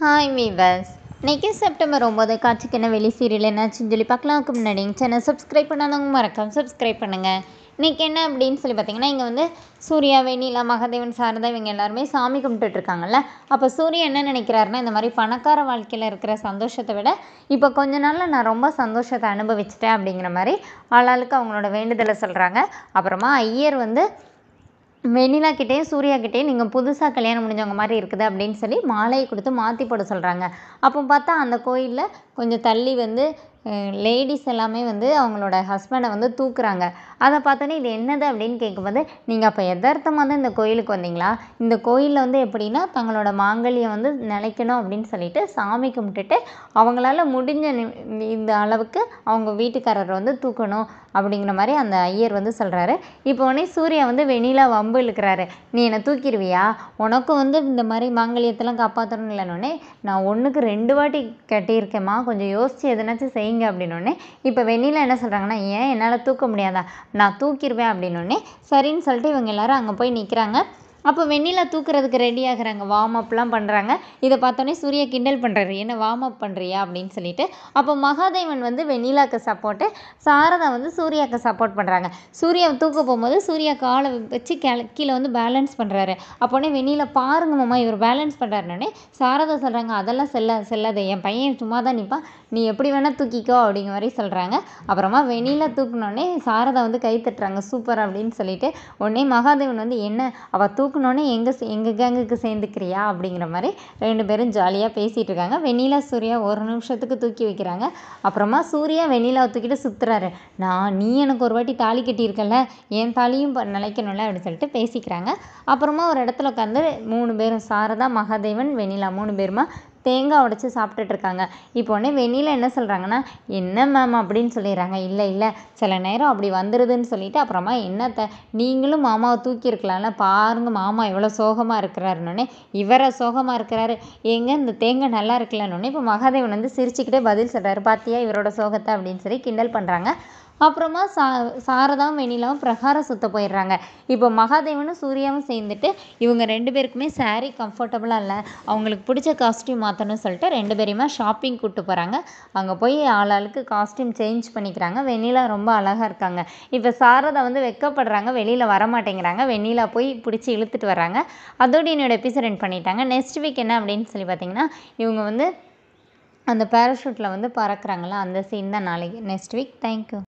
Hi மீவர்ஸ் இன்னைக்கு September ஒம்பது காட்சிக்கு என்ன வெளி சீரியல் என்னாச்சுன்னு சொல்லி பார்க்கலாம்க்கு முன்னாடி சேனல் சப்ஸ்கிரைப் பண்ணாதவங்க மறக்காம சப்ஸ்கிரைப் பண்ணுங்கள் இன்றைக்கி என்ன அப்படின்னு சொல்லி பார்த்தீங்கன்னா இங்கே வந்து சூர்யா வெண்ணிலா மகாதேவன் சாரதா இவங்க எல்லாருமே சாமி கும்பிட்டுட்ருக்காங்கல்ல அப்போ சூர்யா என்ன நினைக்கிறாருன்னா இந்த மாதிரி பணக்கார வாழ்க்கையில் இருக்கிற சந்தோஷத்தை விட இப்போ கொஞ்ச நாளில் நான் ரொம்ப சந்தோஷத்தை அனுபவிச்சிட்டேன் அப்படிங்கிற மாதிரி ஆளாளுக்கு அவங்களோட வேண்டுதலை சொல்கிறாங்க அப்புறமா ஐயர் வந்து வெண்ணிலா கிட்டேயும் சூர்யா கிட்டேயும் நீங்கள் புதுசாக கல்யாணம் முடிஞ்சவங்க மாதிரி இருக்குது அப்படின்னு சொல்லி மாலையை கொடுத்து மாற்றி போட சொல்கிறாங்க அப்போ பார்த்தா அந்த கோயிலில் கொஞ்சம் தள்ளி வந்து லேடிஸ் எல்லாமே வந்து அவங்களோட ஹஸ்பண்டை வந்து தூக்குறாங்க. அதை பார்த்தோன்னே இது என்னது அப்படின்னு கேட்கும்போது நீங்கள் அப்போ எதார்த்தமாக தான் இந்த கோயிலுக்கு வந்தீங்களா? இந்த கோயிலில் வந்து எப்படின்னா தங்களோட மாங்கல்யம் வந்து நிலைக்கணும் அப்படின்னு சொல்லிட்டு சாமி கும்பிட்டுட்டு அவங்களால முடிஞ்ச இந்த அளவுக்கு அவங்க வீட்டுக்காரரை வந்து தூக்கணும் அப்படிங்கிற மாதிரி அந்த ஐயர் வந்து சொல்கிறாரு இப்போ உடனே சூர்யா வந்து வெண்ணிலா வம்பு இழுக்கிறாரு. நீ என்னை தூக்கிடுவியா உனக்கும் வந்து இந்த மாதிரி மாங்கல்யத்தெல்லாம் காப்பாற்றணும் இல்லைன்னொடனே நான் ஒன்றுக்கு ரெண்டு வாட்டி கட்டியிருக்கேம்மா. கொஞ்சம் யோசித்து எதனாச்சும் வைங்க அப்படின்னோடனே இப்போ வெண்ணிலா என்ன சொல்கிறாங்கன்னா ஏன் என்னால் தூக்க முடியாதா? நான் தூக்கிடுவேன் அப்படின்னோடனே சரின்னு சொல்லிட்டு இவங்க எல்லாரும் அங்கே போய் நிற்கிறாங்க அப்போ வெண்ணிலா தூக்குறதுக்கு ரெடி ஆகுறாங்க. வார்ம் அப்லாம் பண்ணுறாங்க இதை பார்த்தோன்னே சூர்யா கிண்டல் பண்ணுறாரு என்ன வார்ம் அப் பண்ணுறியா அப்படின்னு சொல்லிட்டு. அப்போ மகாதேவன் வந்து வெண்ணிலாக்கு சப்போர்ட்டு சாரதா வந்து சூர்யாவுக்கு சப்போர்ட் பண்ணுறாங்க சூர்யா தூக்க போகும்போது சூர்யா காலை வச்சு கீழே கீழே வந்து பேலன்ஸ் பண்ணுறாரு அப்போனே வெண்ணிலா பாருங்க மாமா இவர் பேலன்ஸ் பண்ணுறாருனே சாரதா சொல்கிறாங்க அதெல்லாம் செல்ல செல்லாது என் பையன் சும்மா தான் நிற்பான் நீ எப்படி வேணால் தூக்கிக்கோ அப்படிங்கிற மாதிரி சொல்கிறாங்க அப்புறமா வெண்ணிலா தூக்குனோடனே சாரதா வந்து கை தட்டுறாங்க. சூப்பர் அப்படின்னு சொல்லிட்டு. உடனே மகாதேவன் வந்து என்ன? அவள் தூக்க தூக்குனோடனே எங்கள் எங்கள் கேங்குக்கு சேர்ந்துக்கிறியா? அப்படிங்கிற மாதிரி ரெண்டு பேரும் ஜாலியாக பேசிகிட்டு இருக்காங்க வெண்ணிலா சூர்யா ஒரு நிமிஷத்துக்கு தூக்கி வைக்கிறாங்க. அப்புறமா சூர்யா வெண்ணிலாவை தூக்கிட்டு சுற்றுறாரு நான் நீ எனக்கு ஒரு வாட்டி தாலி கட்டியிருக்கல என் தாலியும் ப- நிலைக்கணும்ல அப்படின்னு சொல்லிட்டு பேசிக்கிறாங்க. அப்புறமா ஒரு இடத்துல உட்காந்து மூணு பேரும் சாரதா மகாதேவன் வெண்ணிலா மூணு பேருமா தேங்காய் உடைச்சி சாப்பிட்டுட்ருக்காங்க. இப்போ உடனே வெளியில் என்ன சொல்கிறாங்கன்னா என்ன மேம் அப்படின்னு சொல்லிடுறாங்க. இல்லை இல்லை. சில நேரம் அப்படி வந்துடுதுன்னு சொல்லிவிட்டு அப்புறமா என்னத்தை நீங்களும் மாமாவை தூக்கியிருக்கலாம்ல பாருங்க மாமா எவ்வளோ சோகமாக இருக்கிறாருன்னொடனே இவரை சோகமாக இருக்கிறாரு. ஏங்க இந்த தேங்காய் நல்லா இருக்கலன்னொடனே இப்போ மகாதேவன் வந்து சிரிச்சுக்கிட்டே பதில் சொல்கிறாரு பார்த்தியா இவரோட சோகத்தை? அப்படின்னு சொல்லி கிண்டல் பண்ணுறாங்க அப்புறமா சா சாரதாவும் வெண்ணிலாவும் பிரகாரம் சுத்த போயிடுறாங்க. இப்போ மகாதேவனும் சூர்யாவும் சேர்ந்துட்டு இவங்க ரெண்டு பேருக்குமே சாரீ கம்ஃபர்டபுளாக இல்லை. அவங்களுக்கு பிடிச்ச காஸ்டியூம் மாற்றணும்னு சொல்லிட்டு ரெண்டு பேரையுமே ஷாப்பிங் கூப்பிட்டு போகிறாங்க அங்கே போய் ஆளாளுக்கு காஸ்ட்யூம் சேஞ்ச் பண்ணிக்கிறாங்க. வெண்ணிலா ரொம்ப அழகாக இருக்காங்க. இப்போ சாரதா வந்து வெக்கப்படுறாங்க. வெளியில் வர மாட்டேங்கிறாங்க வெண்ணிலா போய் பிடிச்சி இழுத்துட்டு வராங்க அதோடு என்னோட எபிசோட் பண்ணிட்டாங்க. நெக்ஸ்ட் வீக் என்ன அப்படின்னு சொல்லி பார்த்தீங்கன்னா இவங்க வந்து அந்த பேராஷூட்டில் வந்து பறக்கிறாங்களா அந்த சீன் தான் நாளைக்கு. Next week thank you